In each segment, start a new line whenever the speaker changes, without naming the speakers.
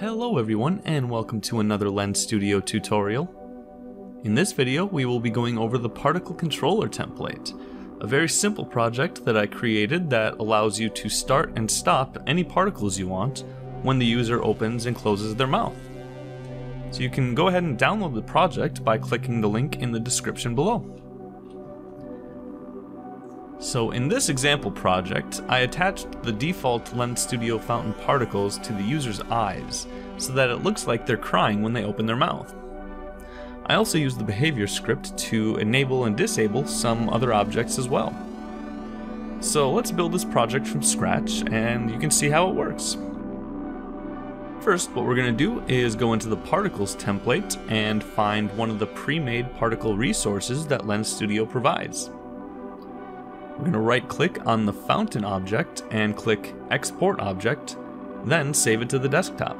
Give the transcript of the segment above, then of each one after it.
Hello everyone and welcome to another Lens Studio tutorial. In this video we will be going over the particle controller template, a very simple project that I created that allows you to start and stop any particles you want when the user opens and closes their mouth. So you can go ahead and download the project by clicking the link in the description below. So in this example project, I attached the default Lens Studio fountain particles to the user's eyes, so that it looks like they're crying when they open their mouth. I also used the behavior script to enable and disable some other objects as well. So let's build this project from scratch and you can see how it works. First, what we're going to do is go into the particles template and find one of the pre-made particle resources that Lens Studio provides. We're going to right click on the fountain object and click export object, then save it to the desktop.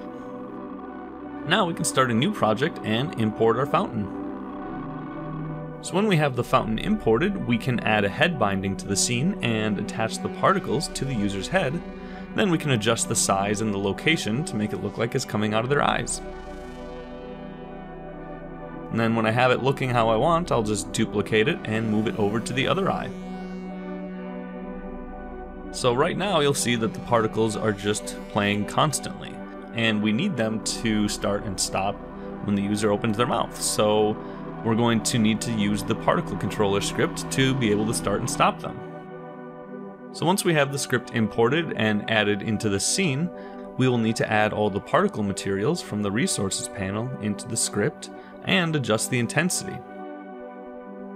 Now we can start a new project and import our fountain. So when we have the fountain imported, we can add a head binding to the scene and attach the particles to the user's head. Then we can adjust the size and the location to make it look like it's coming out of their eyes. And then when I have it looking how I want, I'll just duplicate it and move it over to the other eye. So right now you'll see that the particles are just playing constantly, and we need them to start and stop when the user opens their mouth. So we're going to need to use the particle controller script to be able to start and stop them. So once we have the script imported and added into the scene, we will need to add all the particle materials from the resources panel into the script and adjust the intensity.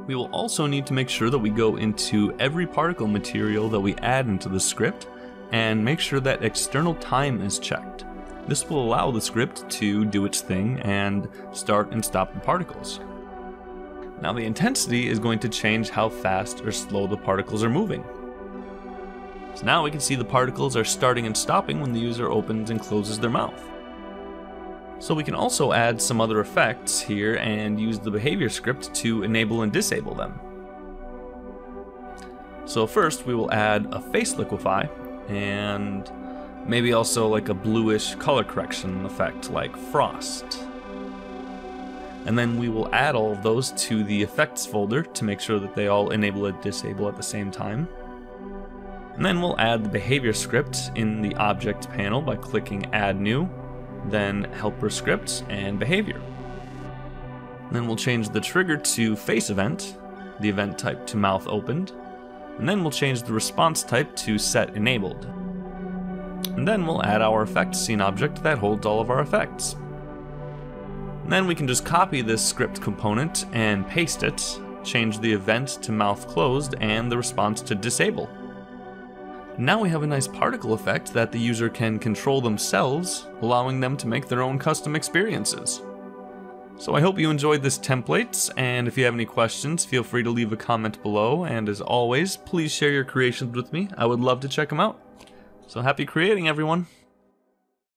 We will also need to make sure that we go into every particle material that we add into the script and make sure that external time is checked. This will allow the script to do its thing and start and stop the particles. Now the intensity is going to change how fast or slow the particles are moving. So now we can see the particles are starting and stopping when the user opens and closes their mouth. So we can also add some other effects here and use the behavior script to enable and disable them. So first we will add a face liquefy and maybe also like a bluish color correction effect like frost. And then we will add all of those to the effects folder to make sure that they all enable and disable at the same time. And then we'll add the behavior script in the object panel by clicking add new then helper scripts and behavior. Then we'll change the trigger to face event, the event type to mouth opened, and then we'll change the response type to set enabled. And then we'll add our effect scene object that holds all of our effects. And then we can just copy this script component and paste it, change the event to mouth closed and the response to disable. Now we have a nice particle effect that the user can control themselves, allowing them to make their own custom experiences. So I hope you enjoyed this template, and if you have any questions, feel free to leave a comment below, and as always, please share your creations with me. I would love to check them out. So happy creating, everyone!